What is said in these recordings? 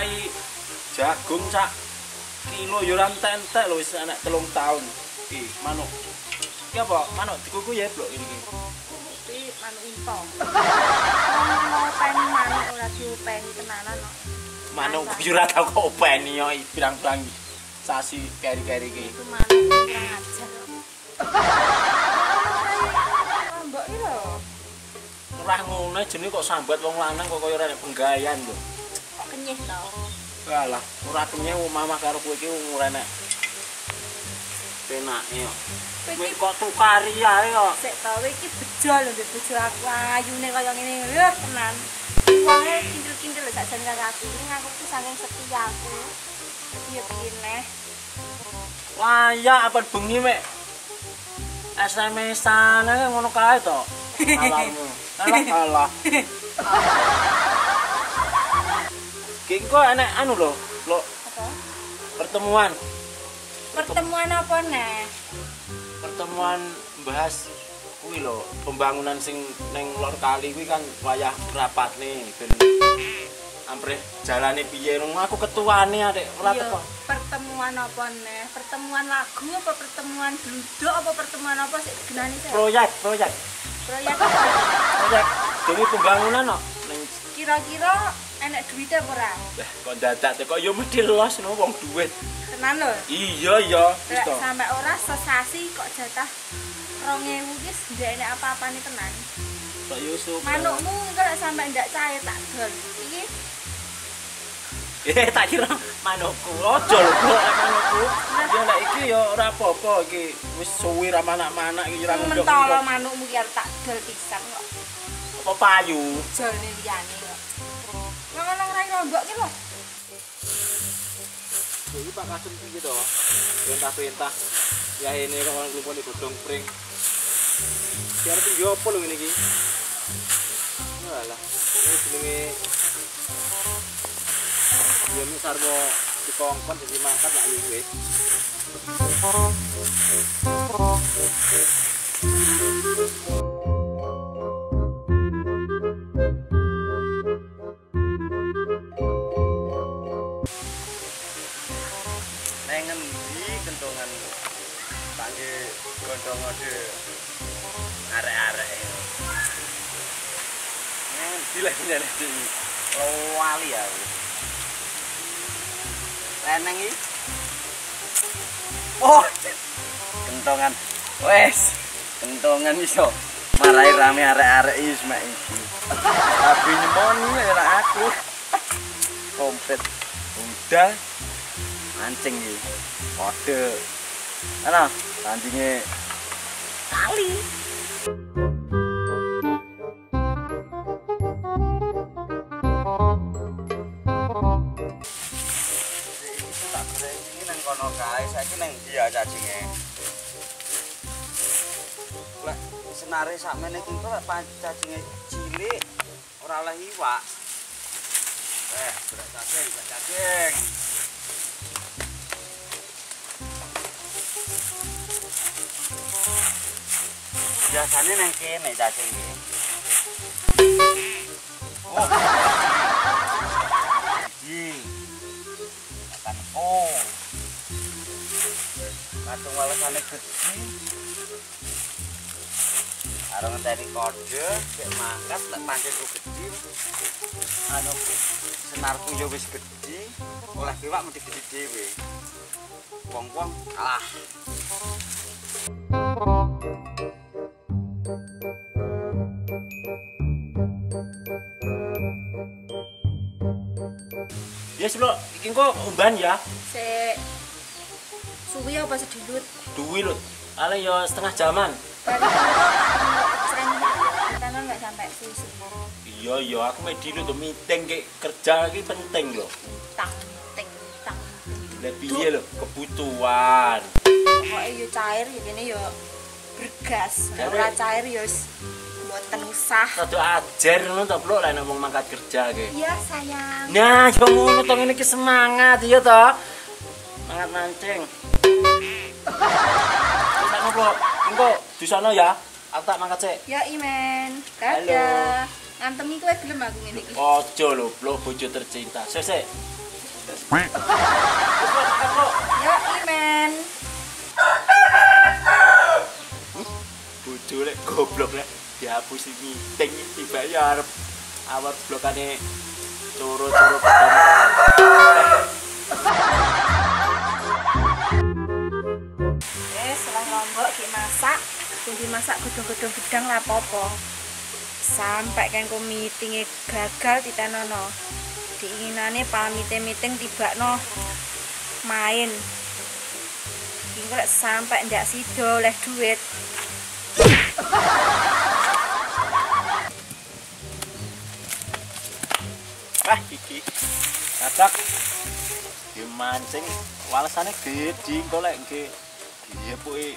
cepai jagung sak kilo yo ora entek lho wis anak telung tahun. Iki manuk. Iki apa? Manuk dikuku ya blok ini. iki. Kuwi manuk impong. Mau peni manuk ora diopeni tenanan kok. Manuk yo ora tau kok openi yo pirang-pirang sasi keri-keri iki. Itu manuk kurang ajar. kok. Mbok iki lho. Ora ngono jenenge kok sambat wong lanang kok kaya ora nek penggayan lho. To. Alah, ora kenyang mama karo kowe iki ora nek penake yo. Kowe kok tukari ae yo. sik to kowe iki bejo lho ndek bojo aku ayune kaya ngene lho tenan. Wonge kintil-kintil lho sakjane karo aku. Ini aku tuh saking setia aku. Piye neh. Layak apa bengi mek. SMS-an ngono kae to. Alah alah. Kok enek anu lho, lho Apa? pertemuan, Pertemuan apa neh? pertemuan bahas kuwi lho, pembangunan sing ning lor kali kuwi kan wayah rapat nih ben ampre jalane piye aku ketuane adek ora Iya, teko. pertemuan apa neh? Pertemuan lagu apa pertemuan duduk apa pertemuan apa sih genane sih? Proyek, proyek, Proyek apa? proyek demi pembangunan no. Kira-kira enek duit apa ora? Lah kok dadak teko yo mesti los no wong duit. Tenan lho. Iya iya, wis to. sampai ora sesasi kok jatah 2000 wis ndak enek apa-apane tenan. Kok Yusuf. Manukmu engko lek sampai ndak cair tak dol. Iki Eh tak kira manukku. Ojo lho kok manukku. Ya lek iki ya ora apa-apa iki wis suwi ra manak-manak iki ora ndok. mentolo manukmu ki tak dol pisan kok. Apa payu? Jolne liyane lombok ki lho. Iki Pak Kasem iki to. Perintah-perintah. Ya ini kok orang lupa di godong pring. Biar tinggi apa lho ngene iki? Walah, ini jenenge Ya ini sarmo dikongkon jadi mangkat lah ini. Neng iki. Lawali ya. Leneng iki. Oh. Kentongan. Wes. Kentongan iso. Marai rame arek-arek iki mek iki. Tapi nyemoni ora aku. Kompet. Udah mancing iki. Kode. Ana, pancingnya kali. Senare sakmene iki kok lek pan- cacinge cilik ora oleh iwak. Eh, berat cacing, berat cacing. Biasanya nang kene cacing iki. Oh. Ji. Makan oh. Kadung walesane gedhi. Arep ngenteni kode, sik mangkat lek pancenku gedhi. Anu senarku yo wis gedhi, oleh iwak mesti gedhi dhewe. Wong-wong kalah. Ya sebelum iki kok umban ya. Sik suwi apa sedilut? Duwi lho. Ale ya setengah jaman. Iya iya aku mau dulu tuh meeting kayak kerja iki penting loh. Tang ting tang. Lah piye lho kebutuhan. Pokoke yo cair ya kene yo bergas. Ora cair yo wis mboten usah. Rada ajar ngono to Blok lah nek wong mangkat kerja ki. Iya sayang. Nah, yo ngono to ngene iki semangat ya to. Semangat mancing. Wis ana Blok. Engko di sana ya. Aku tak mangkat sik. Ya imen. Halo. Dadah. Ngantem iku ae gelem aku ngene iki. Ojo lho, lo bojo tercinta. Sik. Yo Imen. Bojo lek goblok lek dihapus dibayar. Awak blokane coro-coro Eh, selang lombok ki masak, sing dimasak gedung-gedung gedang lah popo. Sampai kan ku meetingnya gagal ditanono. Diinginane pamite meeting tibakno main. Iki lek sampai ndak sido oleh duit. Ah iki. Cacak. Ki mancing walesane gede kok lek nggih dia puke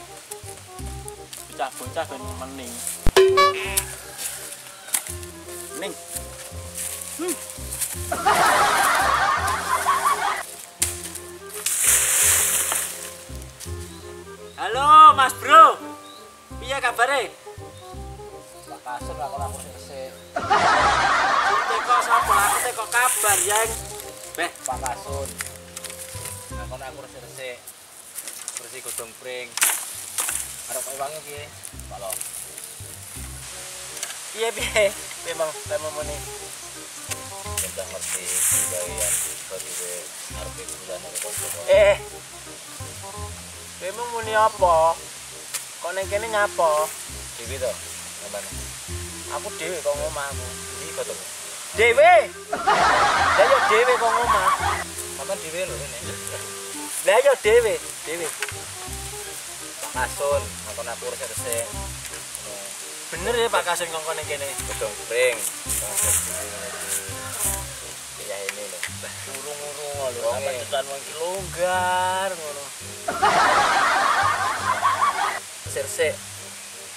bocah-bocah ben mening. Halo Mas Bro. Piye kabare? Pak Kasur aku lapor sik. Teko sapa? Aku teko kabar, Yang. Beh, Pak Kasur. Aku nak kursi resik. Kursi godong pring. Arep kowe wangi piye? Pak Lo. Piye piye? Memang temu muni. Eh. Memang muni apa? Kok ning kene nyapa? Dewi to, namanya. Aku dhewe kok ngomah aku. Iki foto. Dhewe. Lah yo dhewe kok ngomah. Sampeyan dhewe lho rene. Lah yo dhewe, dhewe. Pak Kasur, aku nak kursi resik. Bener ya Pak Kasun ngongkon ning kene. Godong pring. Ini sampe tetan wong iki longgar ngono. Resik-resik.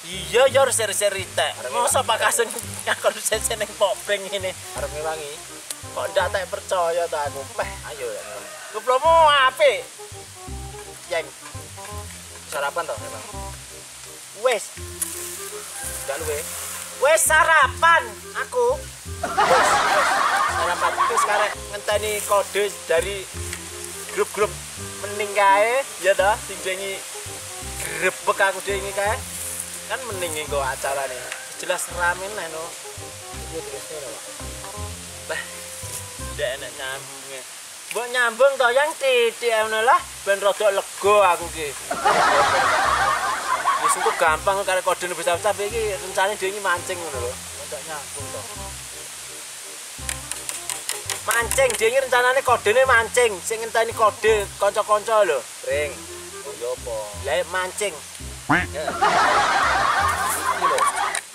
Iya yo ser-ser rite. Masa Pak Kasun ngakon sese ning popeng ngene. Arep ngewangi. Kok ndak tak percaya ta aku. Meh, Ayo ya. Kuplomu apik. Yang Sarapan toh memang. wis, Enggak luwe. wis sarapan aku. Wis. Sarapan wis karek ngenteni kode dari grup-grup mening kae, ya dah sing dengi grebek aku dengi kae. Kan mening kok acarane. Jelas rame lah no. Iya Pak. Lah, ndak enak nyambungnya. Mbok nyambung to yang titik ngono lah, ben rada lega aku ki. Wis gampang karo kode besar-besar iki rencane iki mancing ngono lho. Nyambung to. Mancing dhewe iki rencanane kodene mancing, sing ngenteni kode kanca-kanca lho. Pring. Oh yo apa? Lah mancing. Ya.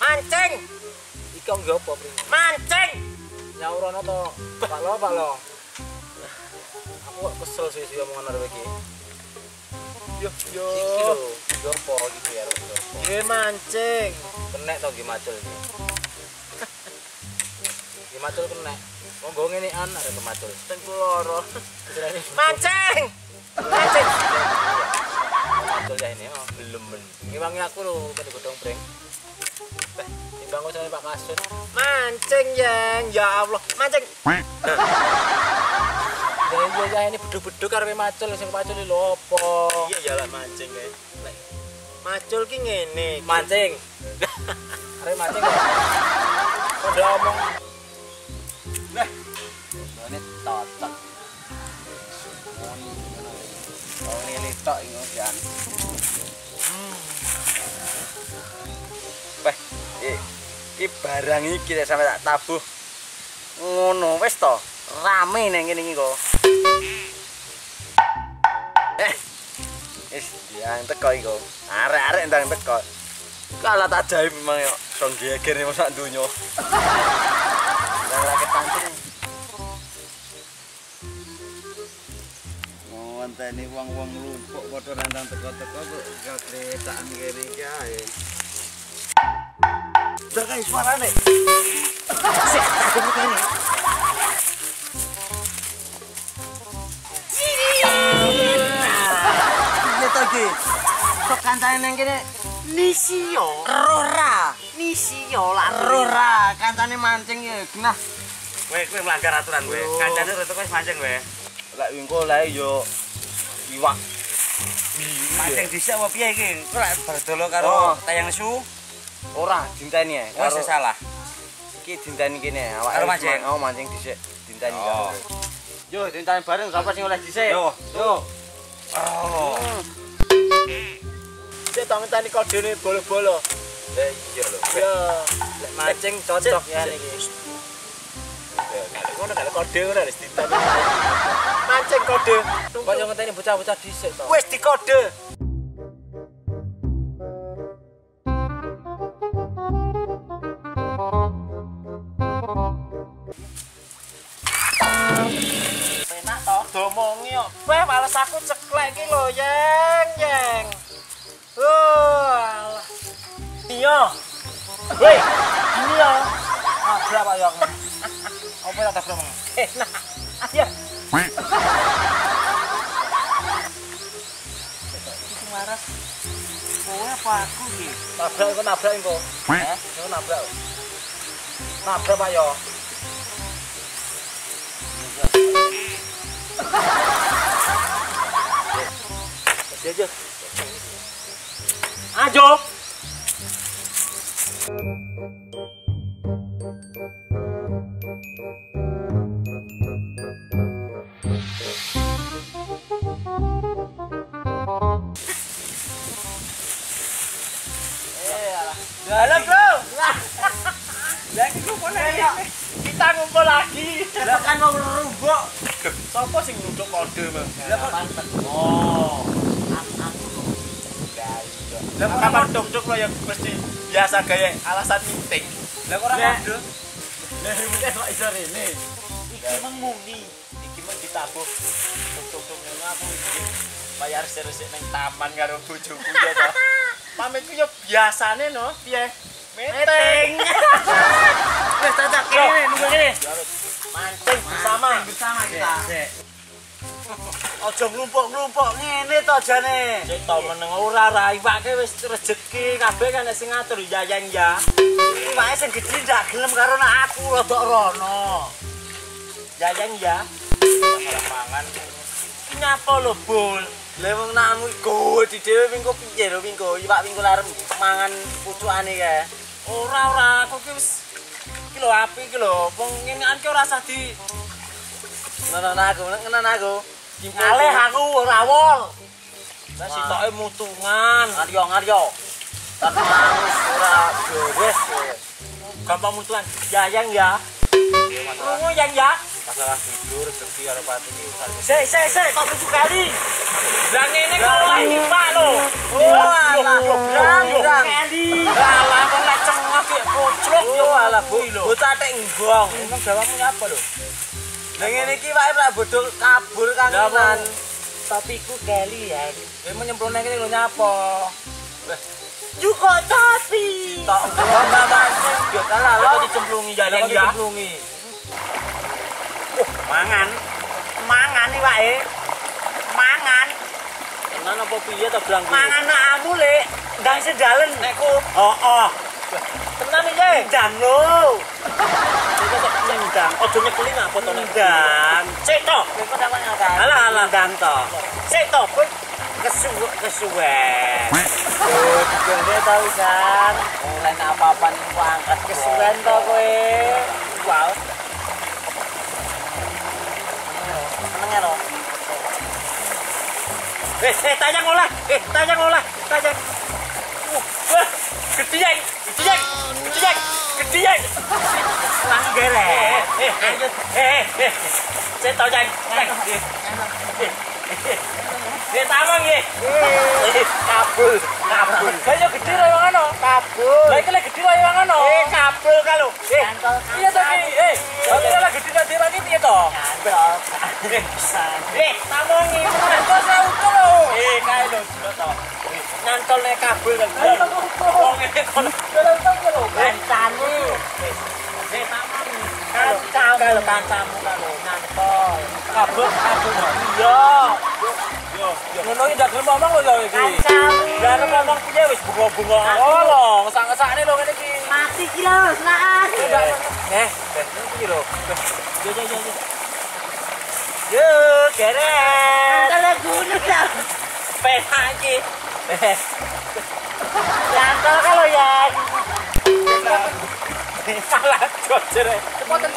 Mancing, Iki kok yo apa, Pring? mancing. Nyaurono to. Pak Lo, Pak Lo. Aku kok kesel sih sih omongan arep iki. Yo yo. Yo apa iki ya, yo. Dhewe mancing. Kenek to nggih macul iki. Nggih macul kenek. Monggo ngene an arep macul. Tengku loro. Istilahnya Mancing. Mancing. macul ya ini oh. Belum men. Ngiwangi aku lho pada godong pring. Beh, timbang kok Pak Kasut. Mancing yang ya Allah mancing. Ya iya ya ini beduk-beduk arep macul sing macul lho apa? Iya ya lah mancing kae. Lek Macul ki ngene. Mancing. Arep mancing kok. Udah omong. Weh, iki iki barang iki lek sampe tak tabuh. Ngono wis to. Rame nang kene iki kok. Eh. Wis yang teko iku. Arek-arek ndang teko. Kalah tak ajaib memang yo. Dong geger masak dunyo. Ngenteni wong-wong lumpuk padha nandang teko-teko kok gak kletaan kene iki ae. Dengar suarane. Sik. Piye to iki? Kok kancane nang kene Nisio. Rora. isi yo lah ora kancane mancing ya genah Kowe kowe melanggar aturan kowe. Kancane rete kowe mancing kowe. Lek wingko lae yo iwak. Mancing dhisik apa piye iki? Lek berdolo karo Oh. tayang nesu, ora dinteni ya wis salah. iki dinteni kene awak Karo mancing? oh mancing dhisik dinteni Oh. karo yo dinteni bareng sapa sing oleh dhisik Yo. yo Oh. Sik tak ngenteni kodene bolo-bolo. eh iya lho Ya, lek mancing cocok ya niki ngono kalau kode ngono wis ditani. Mancing kode. Kok yo ngenteni bocah-bocah dhisik to Wis dikode. Penak to domongi kok. Weh males aku ceklek iki lho, Yeng, Yeng. Oh. Iya. Weh, ini ya. Ah, berapa ya? Apa tak. Ayo. Aku iki? Tabrak kok nabrak engko. Heh, kok nabrak. Nabrak Pak yo. Ajo. Ajo. Lo yang mesti biasa gaya alasan meeting. lah kok ora Lah. kode Lah ributnya kok iso rene. Iki meng muni, iki meng ditabuh. Dok-dok ngono aku iki bayar resik nang taman karo bojoku ya to. Pamitku yo biasane no, piye? Meeting. wis cocok kene nunggu kene Mancing bersama. bersama kita Ojo nglumpuk-nglumpuk ngene to jane. Sik to meneng ora ra iwake wis rezeki kabeh kan nek sing ngatur yayang ya. Iwake sing gedhe ndak gelem karo nak aku rodok rono. Yayang ya. Masalah mangan. Iki nyapa lho, Bul? Lah wong nakmu iku di dhewe mingko piye lho mingko iwak mingko larem mangan pucukane kae. Ora ora aku ki wis iki lho api iki lho. Wong ngene iki ora usah di Ngono aku, ngono aku. Ngaleh aku ora wol. Lah sitoke mutungan. Ngaryo ngaryo. Tak mangus ora beres. Gampang mutungan. Yayang ya. Krungu yang ya. Masalah tidur rezeki karo pati iki. Sik sik sik kok tujuh kali. Lah ngene kok ora nyimak lho. Oh, alah, brang. kali. Lah kok lek cengok ki koclok Yo alah bu, lho. bocah tek nggong. Emang jawabmu nyapa lho? Lah ngene iki wae ora bodol kabur kangenan. Topiku kali ya. Emang nyemplone kene lho nyapa? Juko tapi. Tok Mbak Mas, yo kalah Lah lho. dicemplungi Lah yayang kok ya. dicemplungi. Oh, mangan. Mangan iki wae. Mangan. Tenan apa piye to blang? Mangan nakmu lek ndang sedalen. Nek ku oh. tenan iki. Ndang lho. Nendang. Aja nyekeli apa to nek Ndang. Sik to. Kok sama nyata. Alah, alah. ndang to. Sik to. Kesuwe kesuwen. Oh, dikene ta wisan. Mulai apa-apa kok angkat kesuwen to kowe. Wow. Seneng lho. Eh, eh, tayang olah. Eh, tayang olah. Tayang. Uh, wah, gediyang, gediyang, gediyang, gediyang. Langgere. cái gì vậy? Gede. Lang gere. Eh, eh, eh. Saya tahu jangan. Dia tamang ye. Kabul. kabul. Lah iya gedhe ra wong ana. Kabul. Lah iki lek gedhe wae wong ana. Eh kabul kalu. Eh. Iya to ki. Eh. Lah iya lek gedhe ta dhewe iki piye to? Eh, tamongi kok ora utuh lho. Eh, kae lho jero to. Nantol nek kabul to. Wong e kon. Jero to eh, lho. Kancamu. Eh, tamongi. Kancamu. Kancamu kalu nantol. Kabul kabul. Iya. Ngono iki ndak gelem ngomong lho ya iki. Arep ngomong piye wis bunga-bunga. Oh lho, ngesak-ngesakne lho ngene iki. Mati ki lho, senaan. Eh, eh, iki lho. Yo yo yo yo. Keren. Kalau gunung dah. Penak iki. Yang kalau ya. Salah jojer. Cepetan.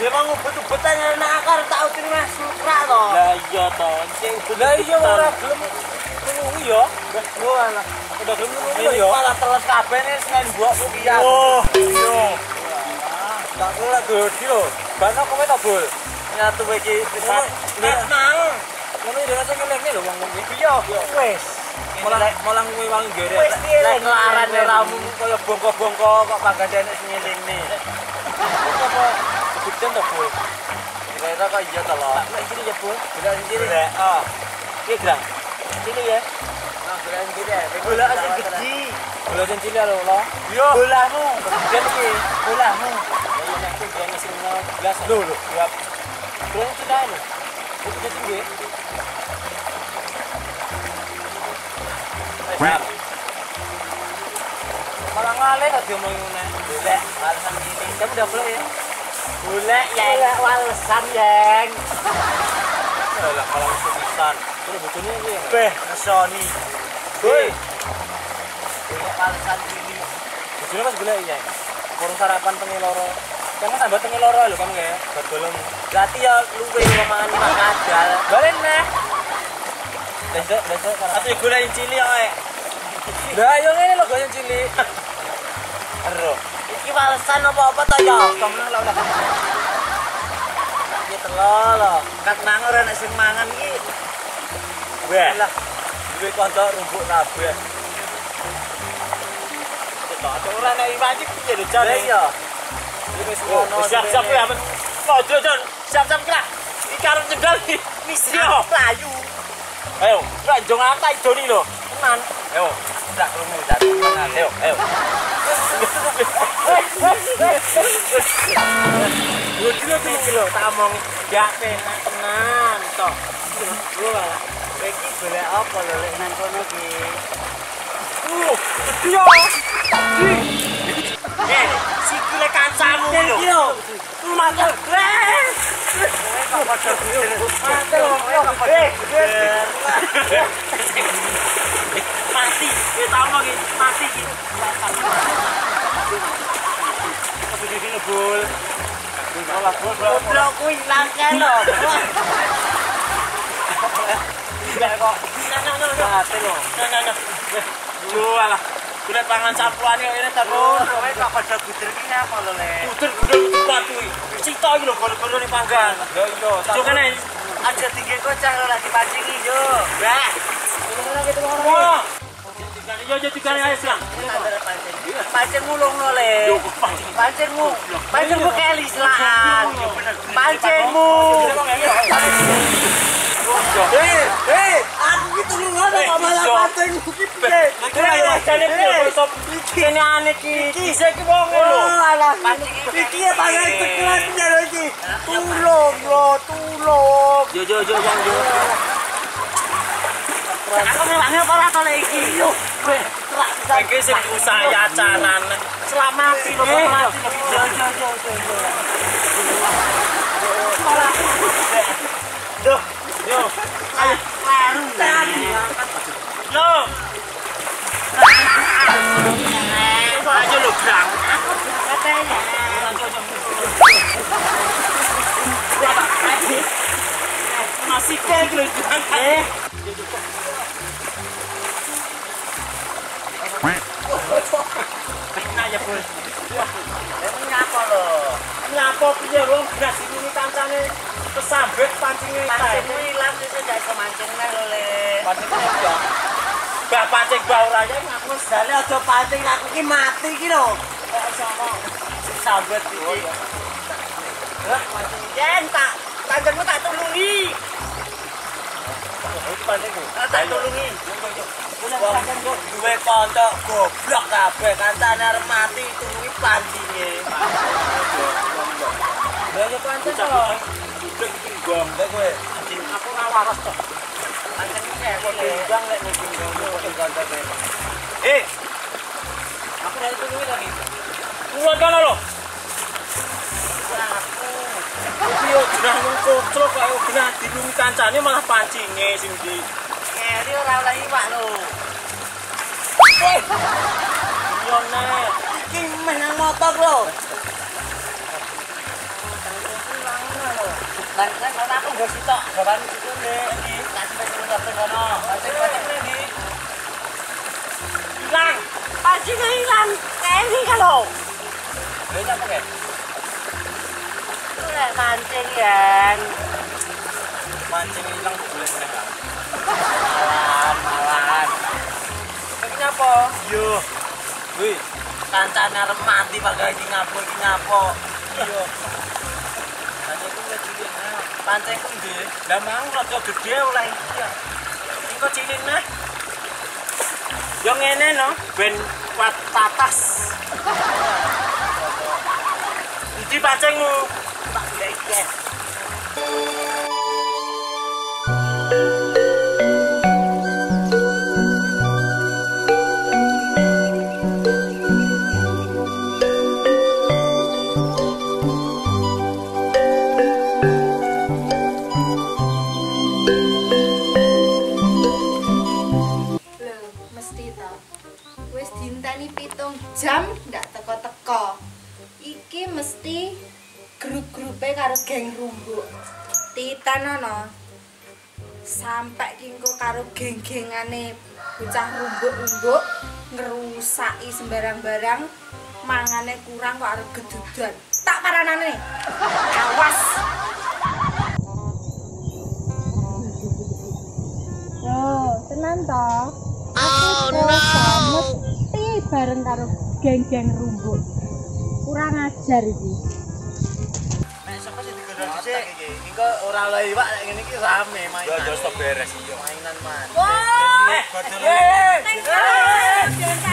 Ya mau ngebut-ngebutan ana akar, tak usir mah sutra to. Lah iya to. sing bener Lah iya ora gelem ngunu ya. Wes gua anak. Udah gelem ngunu ya. Iya malah teles kabeh nih Senin buat kuliah. Oh, iya. Tak ora gedhi lho. Bana kowe to, Bul? Nyatu iki wis tak nek mau. Ngono iki rasane ngelengi lho wong ngene. Iya, wes. Malah malah kuwi wong gere. Wes piye lek kelaran ora mung koyo bongko-bongko kok pagandane sing ngene-ngene. Apa kebutan to, Bol? Kira-kira kok iya to lho. Nek iki ya, Bol. Bila sendiri. Heeh. Iki gerang. Sini ya. Nah, bila sendiri. Bola aja gede. Bola sing cilik lho, lo. Iya. Bolamu. Kemudian iki, bolamu. Ya ya nek iki gene sing gelas. Lho, lho. Ya. Bola sing cilik lho. Iki tinggi. Siap. Malah ngalih kok diomongin ngene. Golek alasan ini. Kamu udah boleh ya? Golek ya. Golek walesan, Yang. Lah kalau sepisan. Terus bojone iki. Beh, nesoni. Hei. Golek walesan ini. Bojone pas golek ya. Kurang sarapan tengi loro. Kamu tambah tengi loro lho kamu ya. Buat bolong. Berarti ya luwe mangan lima kadal. Balen neh. Besok, besok. Atau golek cilik kok. Lah yo ngene lho goyang cilik. Ero. Iki walesan apa-apa to ya? Kamu nang udah. Iki telo lho. Kat nang ora nek sing mangan iki. Wah. Lah. Duwe kanca rumpuk kabeh. Kita ora nek iwak iki piye lho jan. Lah iya. Wis ngono. Siap-siap ya. Ojo, Jon. Siap-siap kira. Iki arep nyegal iki. Wis layu. Ayo, ora jong angkai Joni lho. Tenan. Ayo, ndak krungu jatuh. Ayo, ayo. Yo dino iki lho tak omong gak penak tenan toh. Gua iki golek apa lho lek nang kono ki. Uh, yo. Eh, sikile kancamu lho. Lu makan. Eh. Kok padha mati ya tau mau ki mati ki apa di sini bul Bola, bola. Goblok kuwi langkan lho. Enggak kok. Nah, nah, nah, nah. Mati lo. Nah, nah, nah. Lu alah. Golek pangan campuran kok ini terus. Kowe kok padha buder ki apa lho, Le? Iki. Cita iki lho panggang. Yo yo, Cuk kene. aja tinggi kocak lo lagi pancing yo. Bah. Wah. Yo yo. Pancing mulung pancing. Pancingmu, pancingmu keli. Pancingmu. Hei, hei, aku ngono kok malah pancingmu ki piye? Kira wajane piye kok kene aneh wong lho. Oh, alah. Iki ya pangan tekelan jare iki. Tulung lo, tulung. Yo yo yo yang yo. Aku apa le iki? Yo, weh, terak pisan. Iki sing usaya canan. Selamat Yo yo. Ayo. Yo. Ayo lu brang. Masih kayak lu Eh. Ya, Bos. Ngapa lo? Nyapa piye wong gas iki kancane kesambet pancingnya Pancingmu ilang wis gak iso mancing neh lo le. Pancingnya ya. Gak pancing bau raya ngaku Dale aja pancing aku ki mati ki lho. kok sama. Sambet iki. Hah, pancing jen tak. Pancingmu tak tulungi. duwe kanca goblok kabeh kancane arep mati tulungi pancinge Lah yo pancen to duduk iki gombe kowe aku ora waras to pancen iki aku ndang lek ning gombe kok kanca Eh aku ra tulungi lagi Kuwi kana lho. Iki yo genah mung kocok kaya genah dilumi kancane malah pancinge sing di. Ngeri ora oleh iwak lho. Yo nek. Iki meh nang motor lho. Lan kan ora aku nggo sitok, gawan situ nek iki kasih pengen ngoten kono. Kasih pengen ndi? Hilang. Pancingnya hilang. Keri kalau. Lha apa ke? Lek mancing yang Mancing hilang boleh meneh kan. malan malan. Iki nyapa? Yo. Wih, Kancane arep mati pakai iki ngapo iki ngapo. aku udah cilik nah. Pancingku ndi? Lah mau rada gede oleh iki ya. Iki kok cilik nah. Yo ngene no, ben kuat patas. Ndi pancingmu? Yes. Karo geng rumbuk. Titanono. Sampai kingko karo geng-gengane bocah rumbuk-rumbuk ngerusaki sembarang barang mangane kurang kok arep gedudan. Tak paranane. Awas. Yo, tenan to? Aku oh, mesti bareng karo geng-geng rumbuk. Kurang ajar iki. Dhisik? Engko ora oleh iwak nek ngene iki rame mainan. Yo yo stop beres. Mainan man. Wah! Eh, eh,